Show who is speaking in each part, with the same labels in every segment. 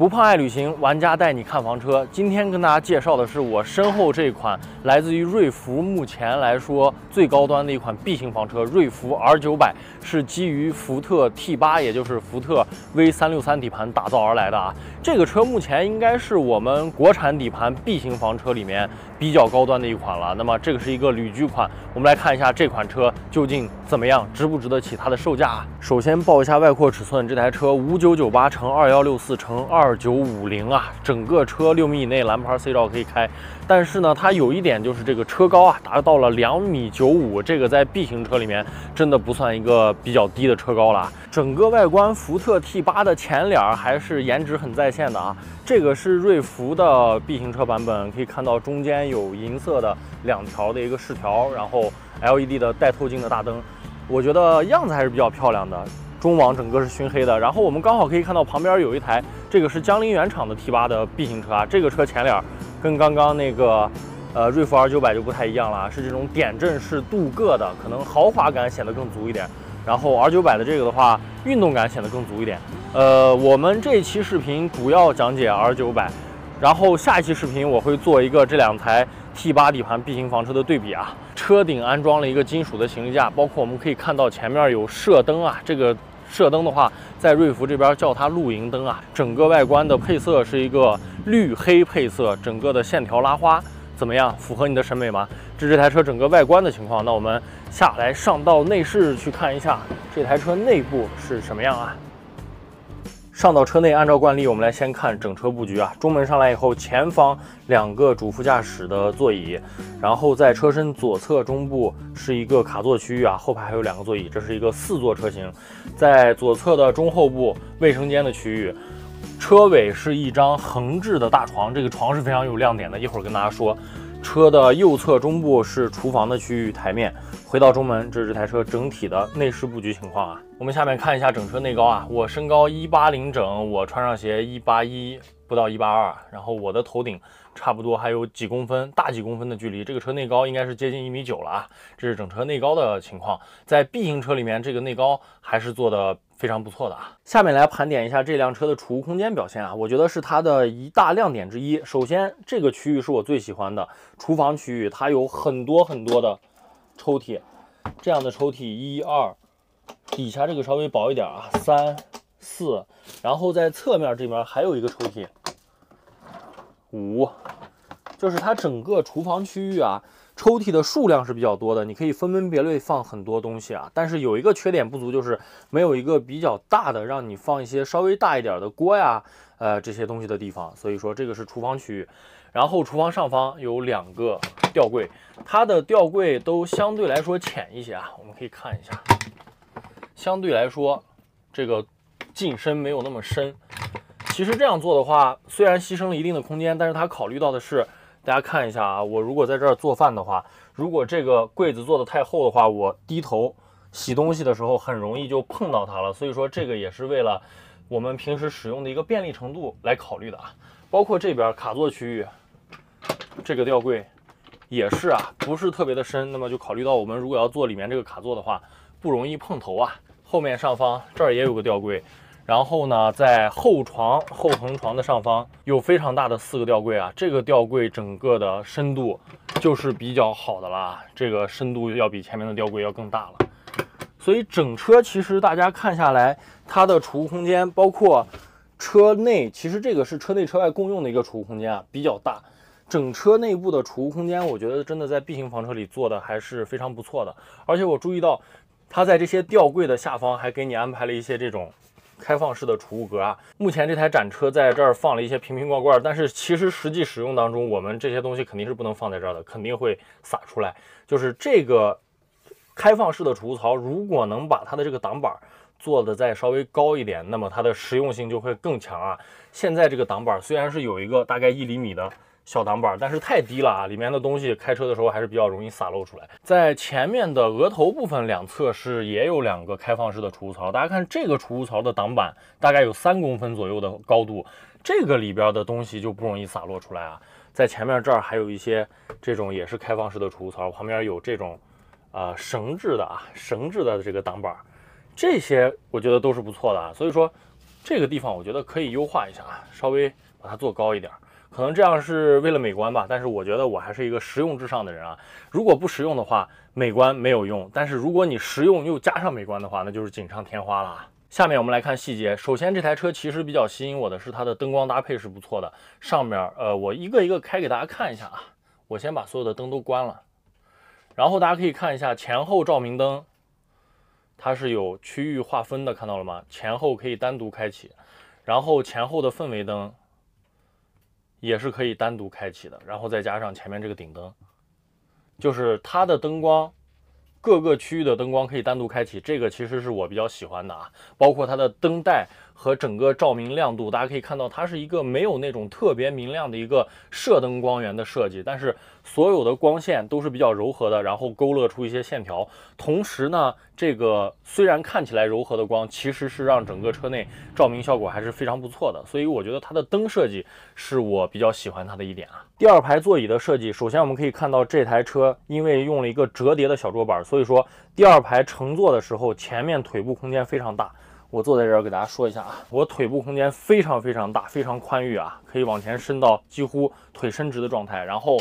Speaker 1: 不胖爱旅行，玩家带你看房车。今天跟大家介绍的是我身后这款来自于瑞福，目前来说最高端的一款 B 型房车，瑞福 R 九百是基于福特 T 八，也就是福特 V 三六三底盘打造而来的啊。这个车目前应该是我们国产底盘 B 型房车里面比较高端的一款了。那么这个是一个旅居款，我们来看一下这款车究竟怎么样，值不值得起它的售价。啊首先报一下外扩尺寸，这台车五九九八乘二幺六四乘二。二九五零啊，整个车六米以内蓝牌 C 照可以开，但是呢，它有一点就是这个车高啊达到了两米九五，这个在 B 型车里面真的不算一个比较低的车高了。整个外观，福特 T 八的前脸还是颜值很在线的啊。这个是瑞福的 B 型车版本，可以看到中间有银色的两条的一个饰条，然后 LED 的带透镜的大灯，我觉得样子还是比较漂亮的。中网整个是熏黑的，然后我们刚好可以看到旁边有一台，这个是江铃原厂的 T 八的 B 型车啊，这个车前脸跟刚刚那个呃瑞福 R 九百就不太一样了，是这种点阵式镀铬的，可能豪华感显得更足一点。然后 R 九百的这个的话，运动感显得更足一点。呃，我们这期视频主要讲解 R 九百，然后下一期视频我会做一个这两台 T 八底盘 B 型房车的对比啊。车顶安装了一个金属的行李架，包括我们可以看到前面有射灯啊，这个。射灯的话，在瑞福这边叫它露营灯啊。整个外观的配色是一个绿黑配色，整个的线条拉花怎么样？符合你的审美吗？这这台车整个外观的情况。那我们下来上到内饰去看一下这台车内部是什么样啊？上到车内，按照惯例，我们来先看整车布局啊。中门上来以后，前方两个主副驾驶的座椅，然后在车身左侧中部是一个卡座区域啊，后排还有两个座椅，这是一个四座车型。在左侧的中后部卫生间的区域，车尾是一张横置的大床，这个床是非常有亮点的，一会儿跟大家说。车的右侧中部是厨房的区域台面。回到中门，这是这台车整体的内饰布局情况啊。我们下面看一下整车内高啊。我身高一八零整，我穿上鞋一八一不到一八二，然后我的头顶差不多还有几公分，大几公分的距离。这个车内高应该是接近一米九了啊。这是整车内高的情况，在 B 型车里面，这个内高还是做的。非常不错的啊！下面来盘点一下这辆车的储物空间表现啊，我觉得是它的一大亮点之一。首先，这个区域是我最喜欢的厨房区域，它有很多很多的抽屉，这样的抽屉一二，底下这个稍微薄一点啊，三四，然后在侧面这边还有一个抽屉，五，就是它整个厨房区域啊。抽屉的数量是比较多的，你可以分门别类放很多东西啊。但是有一个缺点不足，就是没有一个比较大的让你放一些稍微大一点的锅呀，呃这些东西的地方。所以说这个是厨房区域。然后厨房上方有两个吊柜，它的吊柜都相对来说浅一些啊。我们可以看一下，相对来说这个进深没有那么深。其实这样做的话，虽然牺牲了一定的空间，但是它考虑到的是。大家看一下啊，我如果在这儿做饭的话，如果这个柜子做的太厚的话，我低头洗东西的时候很容易就碰到它了。所以说这个也是为了我们平时使用的一个便利程度来考虑的啊。包括这边卡座区域，这个吊柜也是啊，不是特别的深。那么就考虑到我们如果要做里面这个卡座的话，不容易碰头啊。后面上方这儿也有个吊柜。然后呢，在后床后横床的上方有非常大的四个吊柜啊，这个吊柜整个的深度就是比较好的啦，这个深度要比前面的吊柜要更大了。所以整车其实大家看下来，它的储物空间，包括车内，其实这个是车内车外共用的一个储物空间啊，比较大。整车内部的储物空间，我觉得真的在 B 型房车里做的还是非常不错的。而且我注意到，它在这些吊柜的下方还给你安排了一些这种。开放式的储物格啊，目前这台展车在这儿放了一些瓶瓶罐罐，但是其实实际使用当中，我们这些东西肯定是不能放在这儿的，肯定会洒出来。就是这个开放式的储物槽，如果能把它的这个挡板做的再稍微高一点，那么它的实用性就会更强啊。现在这个挡板虽然是有一个大概一厘米的。小挡板，但是太低了啊！里面的东西开车的时候还是比较容易洒漏出来。在前面的额头部分两侧是也有两个开放式的储物槽，大家看这个储物槽的挡板大概有三公分左右的高度，这个里边的东西就不容易洒落出来啊。在前面这儿还有一些这种也是开放式的储物槽，旁边有这种呃绳制的啊绳制的这个挡板，这些我觉得都是不错的啊。所以说。这个地方我觉得可以优化一下啊，稍微把它做高一点，可能这样是为了美观吧。但是我觉得我还是一个实用至上的人啊，如果不实用的话，美观没有用。但是如果你实用又加上美观的话，那就是锦上添花了。下面我们来看细节。首先，这台车其实比较吸引我的是它的灯光搭配是不错的。上面，呃，我一个一个开给大家看一下啊。我先把所有的灯都关了，然后大家可以看一下前后照明灯，它是有区域划分的，看到了吗？前后可以单独开启。然后前后的氛围灯也是可以单独开启的。然后再加上前面这个顶灯，就是它的灯光。各个区域的灯光可以单独开启，这个其实是我比较喜欢的啊，包括它的灯带和整个照明亮度，大家可以看到它是一个没有那种特别明亮的一个射灯光源的设计，但是所有的光线都是比较柔和的，然后勾勒出一些线条。同时呢，这个虽然看起来柔和的光，其实是让整个车内照明效果还是非常不错的，所以我觉得它的灯设计是我比较喜欢它的一点啊。第二排座椅的设计，首先我们可以看到这台车因为用了一个折叠的小桌板，所以说第二排乘坐的时候前面腿部空间非常大。我坐在这儿给大家说一下啊，我腿部空间非常非常大，非常宽裕啊，可以往前伸到几乎腿伸直的状态。然后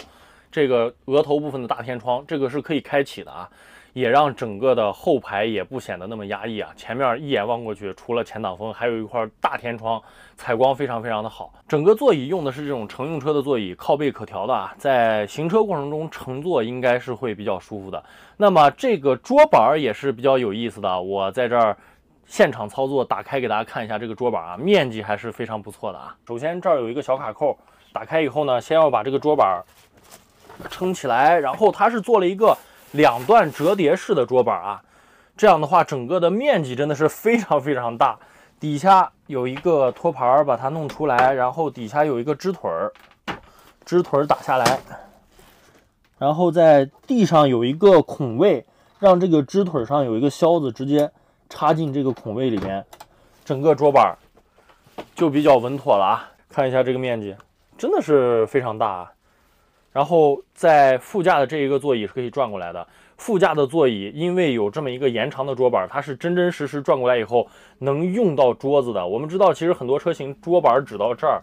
Speaker 1: 这个额头部分的大天窗，这个是可以开启的啊。也让整个的后排也不显得那么压抑啊！前面一眼望过去，除了前挡风，还有一块大天窗，采光非常非常的好。整个座椅用的是这种乘用车的座椅，靠背可调的啊，在行车过程中乘坐应该是会比较舒服的。那么这个桌板儿也是比较有意思的，我在这儿现场操作，打开给大家看一下这个桌板啊，面积还是非常不错的啊。首先这儿有一个小卡扣，打开以后呢，先要把这个桌板撑起来，然后它是做了一个。两段折叠式的桌板啊，这样的话，整个的面积真的是非常非常大。底下有一个托盘，把它弄出来，然后底下有一个支腿儿，支腿儿打下来，然后在地上有一个孔位，让这个支腿上有一个销子，直接插进这个孔位里面，整个桌板就比较稳妥了啊。看一下这个面积，真的是非常大啊。然后在副驾的这一个座椅是可以转过来的。副驾的座椅因为有这么一个延长的桌板，它是真真实实转过来以后能用到桌子的。我们知道，其实很多车型桌板只到这儿，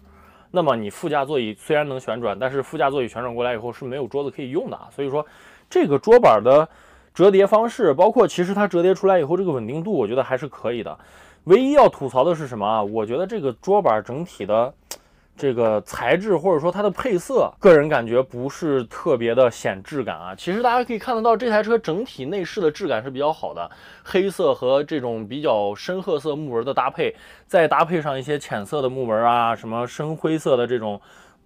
Speaker 1: 那么你副驾座椅虽然能旋转，但是副驾座椅旋转过来以后是没有桌子可以用的啊。所以说，这个桌板的折叠方式，包括其实它折叠出来以后这个稳定度，我觉得还是可以的。唯一要吐槽的是什么啊？我觉得这个桌板整体的。这个材质或者说它的配色，个人感觉不是特别的显质感啊。其实大家可以看得到，这台车整体内饰的质感是比较好的，黑色和这种比较深褐色木纹的搭配，再搭配上一些浅色的木纹啊，什么深灰色的这种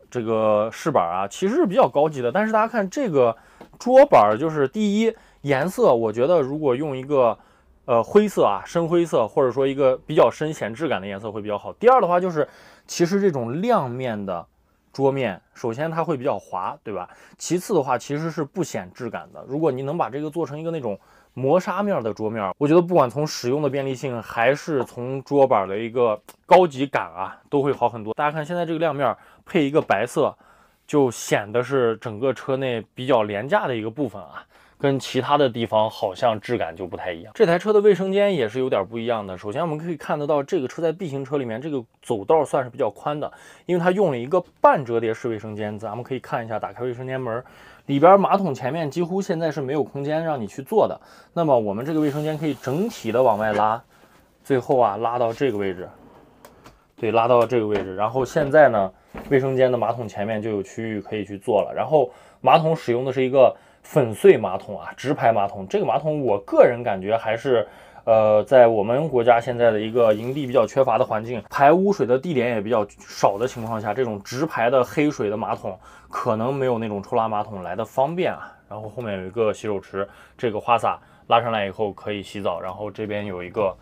Speaker 1: 这个饰板啊，其实是比较高级的。但是大家看这个桌板，就是第一颜色，我觉得如果用一个呃灰色啊，深灰色，或者说一个比较深显质感的颜色会比较好。第二的话就是。其实这种亮面的桌面，首先它会比较滑，对吧？其次的话，其实是不显质感的。如果你能把这个做成一个那种磨砂面的桌面，我觉得不管从使用的便利性，还是从桌板的一个高级感啊，都会好很多。大家看现在这个亮面配一个白色，就显得是整个车内比较廉价的一个部分啊。跟其他的地方好像质感就不太一样。这台车的卫生间也是有点不一样的。首先我们可以看得到，这个车在 B 型车里面，这个走道算是比较宽的，因为它用了一个半折叠式卫生间。咱们可以看一下，打开卫生间门，里边马桶前面几乎现在是没有空间让你去坐的。那么我们这个卫生间可以整体的往外拉，最后啊拉到这个位置，对，拉到这个位置。然后现在呢，卫生间的马桶前面就有区域可以去坐了。然后马桶使用的是一个。粉碎马桶啊，直排马桶，这个马桶我个人感觉还是，呃，在我们国家现在的一个营地比较缺乏的环境，排污水的地点也比较少的情况下，这种直排的黑水的马桶可能没有那种抽拉马桶来的方便啊。然后后面有一个洗手池，这个花洒拉上来以后可以洗澡。然后这边有一个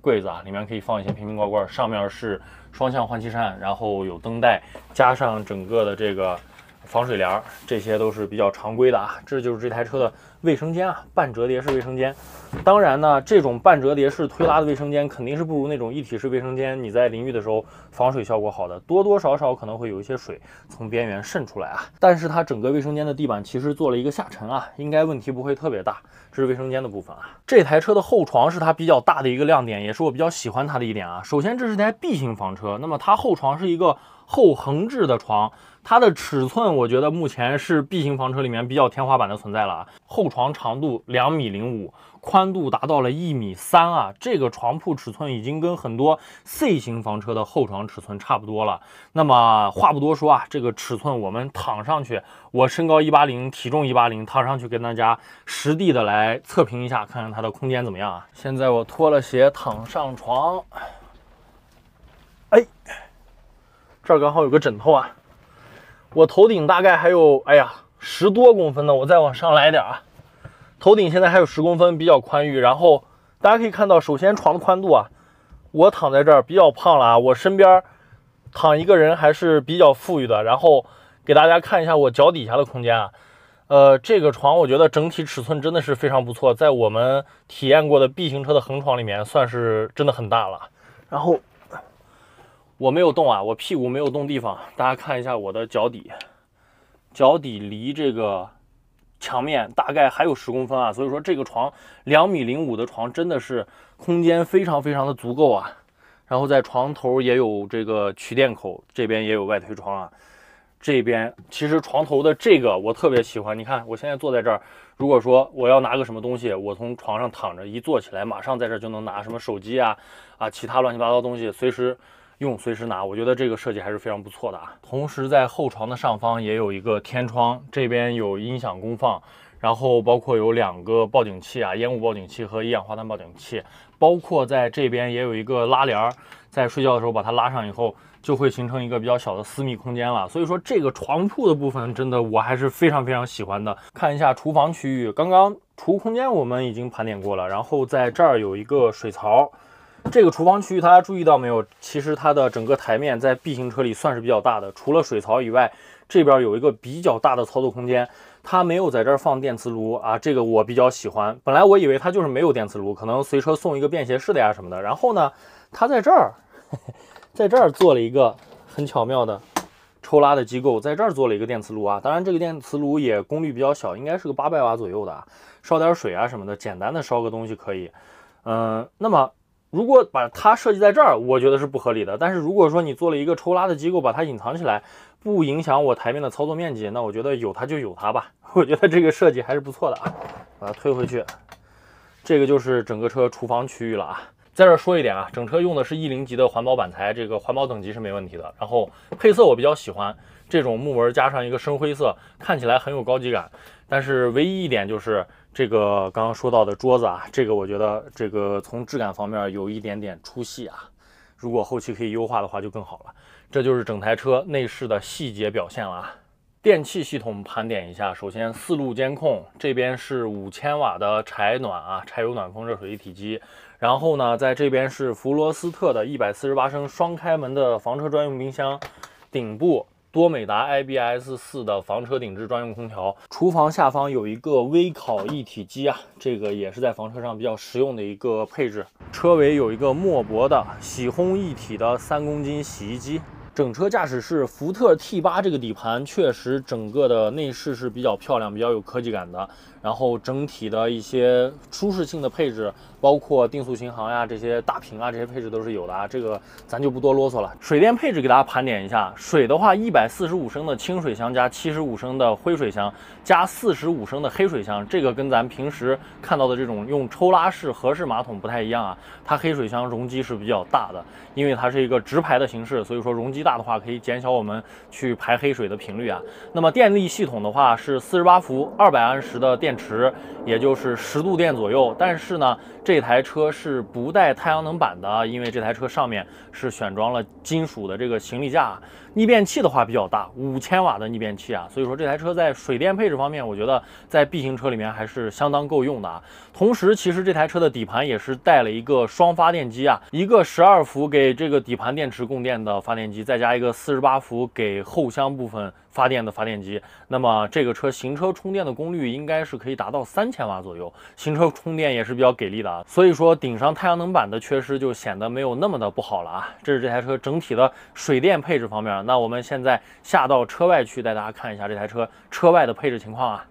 Speaker 1: 柜子啊，里面可以放一些瓶瓶罐罐，上面是双向换气扇，然后有灯带，加上整个的这个。防水帘，这些都是比较常规的啊。这就是这台车的卫生间啊，半折叠式卫生间。当然呢，这种半折叠式推拉的卫生间肯定是不如那种一体式卫生间，你在淋浴的时候防水效果好的，多多少少可能会有一些水从边缘渗出来啊。但是它整个卫生间的地板其实做了一个下沉啊，应该问题不会特别大。这是卫生间的部分啊。这台车的后床是它比较大的一个亮点，也是我比较喜欢它的一点啊。首先，这是台 B 型房车，那么它后床是一个后横置的床。它的尺寸，我觉得目前是 B 型房车里面比较天花板的存在了啊。后床长度两米零五，宽度达到了一米三啊。这个床铺尺寸已经跟很多 C 型房车的后床尺寸差不多了。那么话不多说啊，这个尺寸我们躺上去，我身高一八零，体重一八零，躺上去跟大家实地的来测评一下，看看它的空间怎么样啊。现在我脱了鞋躺上床，哎，这儿刚好有个枕头啊。我头顶大概还有，哎呀，十多公分呢。我再往上来点啊，头顶现在还有十公分，比较宽裕。然后大家可以看到，首先床的宽度啊，我躺在这儿比较胖了啊，我身边躺一个人还是比较富裕的。然后给大家看一下我脚底下的空间啊，呃，这个床我觉得整体尺寸真的是非常不错，在我们体验过的 B 型车的横床里面算是真的很大了。然后。我没有动啊，我屁股没有动地方。大家看一下我的脚底，脚底离这个墙面大概还有十公分啊。所以说这个床两米零五的床真的是空间非常非常的足够啊。然后在床头也有这个取电口，这边也有外推窗啊。这边其实床头的这个我特别喜欢，你看我现在坐在这儿，如果说我要拿个什么东西，我从床上躺着一坐起来，马上在这就能拿什么手机啊啊其他乱七八糟东西随时。用随时拿，我觉得这个设计还是非常不错的啊。同时，在后床的上方也有一个天窗，这边有音响功放，然后包括有两个报警器啊，烟雾报警器和一氧化碳报警器，包括在这边也有一个拉帘儿，在睡觉的时候把它拉上以后，就会形成一个比较小的私密空间了。所以说，这个床铺的部分真的我还是非常非常喜欢的。看一下厨房区域，刚刚储物空间我们已经盘点过了，然后在这儿有一个水槽。这个厨房区域，大家注意到没有？其实它的整个台面在 B 型车里算是比较大的，除了水槽以外，这边有一个比较大的操作空间。它没有在这儿放电磁炉啊，这个我比较喜欢。本来我以为它就是没有电磁炉，可能随车送一个便携式的呀什么的。然后呢，它在这儿，在这儿做了一个很巧妙的抽拉的机构，在这儿做了一个电磁炉啊。当然，这个电磁炉也功率比较小，应该是个八百瓦左右的啊，烧点水啊什么的，简单的烧个东西可以。嗯，那么。如果把它设计在这儿，我觉得是不合理的。但是如果说你做了一个抽拉的机构，把它隐藏起来，不影响我台面的操作面积，那我觉得有它就有它吧。我觉得这个设计还是不错的啊。把它推回去，这个就是整个车厨房区域了啊。在这说一点啊，整车用的是 E 零级的环保板材，这个环保等级是没问题的。然后配色我比较喜欢，这种木纹加上一个深灰色，看起来很有高级感。但是唯一一点就是。这个刚刚说到的桌子啊，这个我觉得这个从质感方面有一点点出戏啊，如果后期可以优化的话就更好了。这就是整台车内饰的细节表现了啊。电器系统盘点一下，首先四路监控，这边是五千瓦的柴暖啊，柴油暖风热水一体机。然后呢，在这边是弗罗斯特的一百四十八升双开门的房车专用冰箱，顶部。多美达 IBS 四的房车顶置专用空调，厨房下方有一个微烤一体机啊，这个也是在房车上比较实用的一个配置。车尾有一个莫博的洗烘一体的三公斤洗衣机。整车驾驶室福特 T 八这个底盘确实整个的内饰是比较漂亮、比较有科技感的。然后整体的一些舒适性的配置，包括定速巡航呀这些大屏啊这些配置都是有的啊。这个咱就不多啰嗦了。水电配置给大家盘点一下，水的话，一百四十五升的清水箱加七十五升的灰水箱加四十五升的黑水箱，这个跟咱平时看到的这种用抽拉式合式马桶不太一样啊。它黑水箱容积是比较大的，因为它是一个直排的形式，所以说容积大的话可以减小我们去排黑水的频率啊。那么电力系统的话是四十八伏二百安时的电。电池，也就是十度电左右，但是呢，这台车是不带太阳能板的，因为这台车上面是选装了金属的这个行李架。逆变器的话比较大，五千瓦的逆变器啊，所以说这台车在水电配置方面，我觉得在 B 型车里面还是相当够用的啊。同时，其实这台车的底盘也是带了一个双发电机啊，一个十二伏给这个底盘电池供电的发电机，再加一个四十八伏给后箱部分发电的发电机。那么这个车行车充电的功率应该是可以达到三千瓦左右，行车充电也是比较给力的啊。所以说顶上太阳能板的缺失就显得没有那么的不好了啊。这是这台车整体的水电配置方面。那我们现在下到车外去带大家看一下这台车车外的配置情况啊。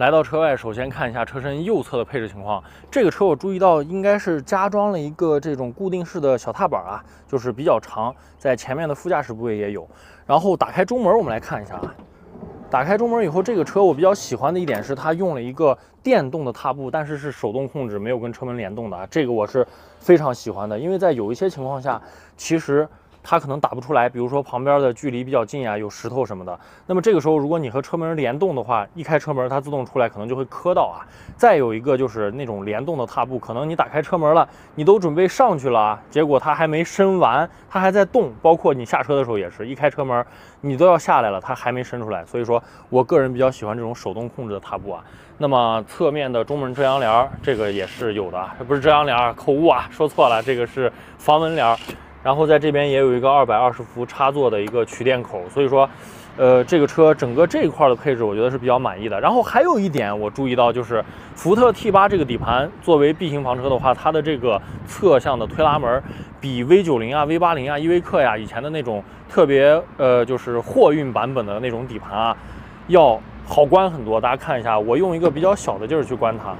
Speaker 1: 来到车外，首先看一下车身右侧的配置情况。这个车我注意到应该是加装了一个这种固定式的小踏板啊，就是比较长，在前面的副驾驶部位也有。然后打开中门，我们来看一下啊。打开中门以后，这个车我比较喜欢的一点是它用了一个电动的踏步，但是是手动控制，没有跟车门联动的啊。这个我是非常喜欢的，因为在有一些情况下，其实。它可能打不出来，比如说旁边的距离比较近啊，有石头什么的。那么这个时候，如果你和车门联动的话，一开车门它自动出来，可能就会磕到啊。再有一个就是那种联动的踏步，可能你打开车门了，你都准备上去了啊，结果它还没伸完，它还在动。包括你下车的时候也是一开车门，你都要下来了，它还没伸出来。所以说我个人比较喜欢这种手动控制的踏步啊。那么侧面的中门遮阳帘儿，这个也是有的，这不是遮阳帘儿，口误啊，说错了，这个是防蚊帘儿。然后在这边也有一个二百二十伏插座的一个取电口，所以说，呃，这个车整个这一块的配置我觉得是比较满意的。然后还有一点我注意到，就是福特 T 八这个底盘作为 B 型房车的话，它的这个侧向的推拉门比 V 九零啊、V 八零啊、依维柯呀以前的那种特别呃就是货运版本的那种底盘啊，要好关很多。大家看一下，我用一个比较小的劲儿去关它，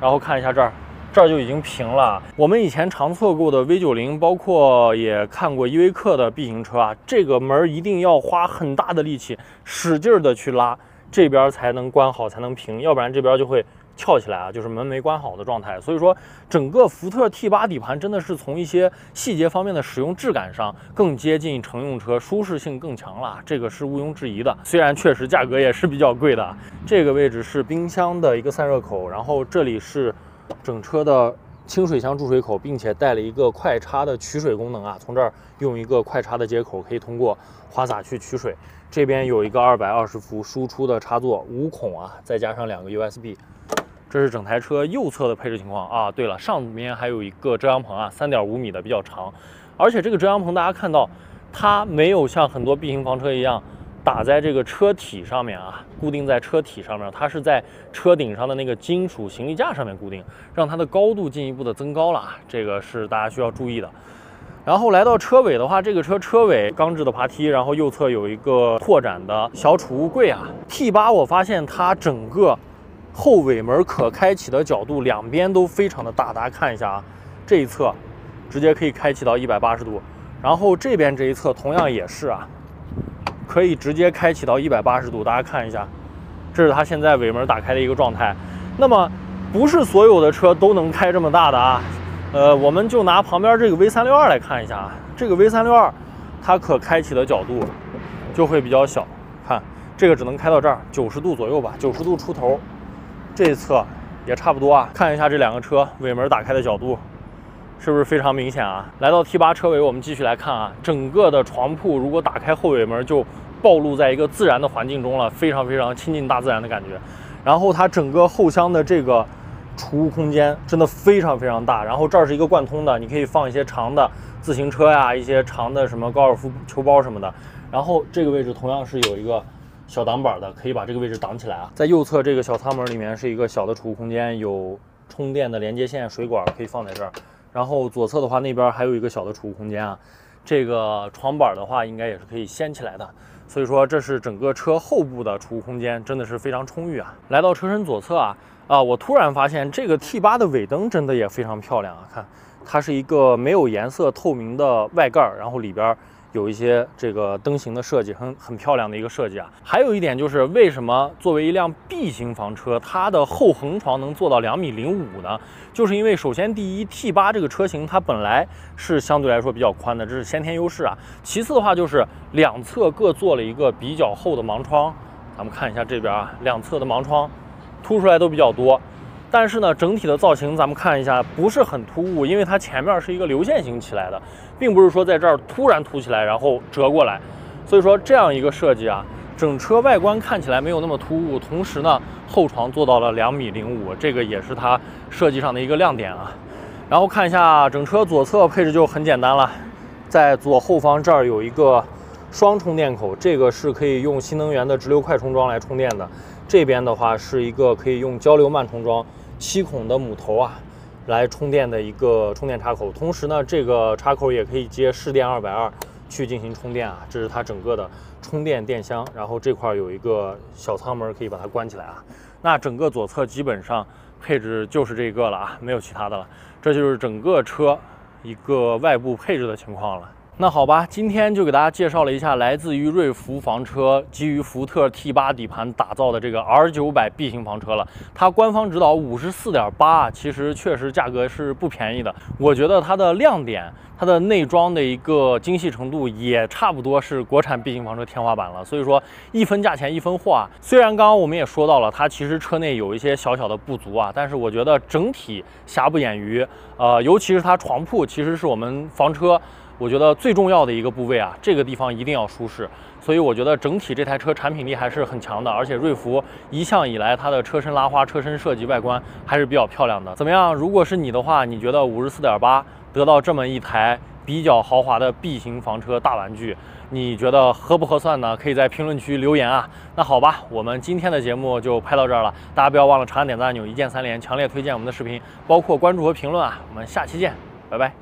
Speaker 1: 然后看一下这儿。这儿就已经平了。我们以前常测过的 V 九零，包括也看过依维柯的 B 型车啊，这个门一定要花很大的力气，使劲的去拉，这边才能关好，才能平，要不然这边就会翘起来啊，就是门没关好的状态。所以说，整个福特 T 八底盘真的是从一些细节方面的使用质感上更接近乘用车，舒适性更强了，这个是毋庸置疑的。虽然确实价格也是比较贵的。这个位置是冰箱的一个散热口，然后这里是。整车的清水箱注水口，并且带了一个快插的取水功能啊，从这儿用一个快插的接口，可以通过花洒去取水。这边有一个二百二十伏输出的插座，五孔啊，再加上两个 USB。这是整台车右侧的配置情况啊。对了，上面还有一个遮阳棚啊，三点五米的比较长，而且这个遮阳棚大家看到，它没有像很多 B 型房车一样。打在这个车体上面啊，固定在车体上面，它是在车顶上的那个金属行李架上面固定，让它的高度进一步的增高了啊，这个是大家需要注意的。然后来到车尾的话，这个车车尾钢制的爬梯，然后右侧有一个拓展的小储物柜啊。T 八我发现它整个后尾门可开启的角度两边都非常的大，大家看一下啊，这一侧直接可以开启到一百八十度，然后这边这一侧同样也是啊。可以直接开启到一百八十度，大家看一下，这是它现在尾门打开的一个状态。那么，不是所有的车都能开这么大的啊。呃，我们就拿旁边这个 V 三六二来看一下啊，这个 V 三六二它可开启的角度就会比较小，看这个只能开到这儿九十度左右吧，九十度出头。这一侧也差不多啊。看一下这两个车尾门打开的角度。是不是非常明显啊？来到 T 八车尾，我们继续来看啊，整个的床铺如果打开后尾门，就暴露在一个自然的环境中了，非常非常亲近大自然的感觉。然后它整个后箱的这个储物空间真的非常非常大。然后这儿是一个贯通的，你可以放一些长的自行车呀，一些长的什么高尔夫球包什么的。然后这个位置同样是有一个小挡板的，可以把这个位置挡起来啊。在右侧这个小舱门里面是一个小的储物空间，有充电的连接线、水管可以放在这儿。然后左侧的话，那边还有一个小的储物空间啊。这个床板的话，应该也是可以掀起来的。所以说，这是整个车后部的储物空间，真的是非常充裕啊。来到车身左侧啊，啊，我突然发现这个 T 八的尾灯真的也非常漂亮啊。看，它是一个没有颜色、透明的外盖，然后里边。有一些这个灯型的设计很很漂亮的一个设计啊，还有一点就是为什么作为一辆 B 型房车，它的后横床能做到两米零五呢？就是因为首先第一 T 八这个车型它本来是相对来说比较宽的，这是先天优势啊。其次的话就是两侧各做了一个比较厚的盲窗，咱们看一下这边啊，两侧的盲窗凸出来都比较多。但是呢，整体的造型咱们看一下，不是很突兀，因为它前面是一个流线型起来的，并不是说在这儿突然凸起来然后折过来，所以说这样一个设计啊，整车外观看起来没有那么突兀，同时呢，后床做到了两米零五，这个也是它设计上的一个亮点啊。然后看一下整车左侧配置就很简单了，在左后方这儿有一个双充电口，这个是可以用新能源的直流快充桩来充电的。这边的话是一个可以用交流慢充桩七孔的母头啊来充电的一个 充电插口。同时呢，这个插口也可以接市电二百二去进行充电啊。这是它整个的充电电箱，然后这块有一个小舱门可以把它关起来啊。那整个左侧基本上配置就是这个了啊，没有其他的了。这就是整个车一个外部配置的情况了。那好吧，今天就给大家介绍了一下来自于瑞福房车基于福特 T8 底盘打造的这个 R900 B 型房车了。它官方指导五十四点八，其实确实价格是不便宜的。我觉得它的亮点，它的内装的一个精细程度也差不多是国产 B 型房车天花板了。所以说一分价钱一分货啊。虽然刚刚我们也说到了，它其实车内有一些小小的不足啊，但是我觉得整体瑕不掩瑜。呃，尤其是它床铺，其实是我们房车。我觉得最重要的一个部位啊，这个地方一定要舒适，所以我觉得整体这台车产品力还是很强的，而且瑞福一向以来它的车身拉花、车身设计、外观还是比较漂亮的。怎么样？如果是你的话，你觉得五十四点八得到这么一台比较豪华的 B 型房车大玩具，你觉得合不合算呢？可以在评论区留言啊。那好吧，我们今天的节目就拍到这儿了，大家不要忘了长按点赞按钮，一键三连，强烈推荐我们的视频，包括关注和评论啊。我们下期见，拜拜。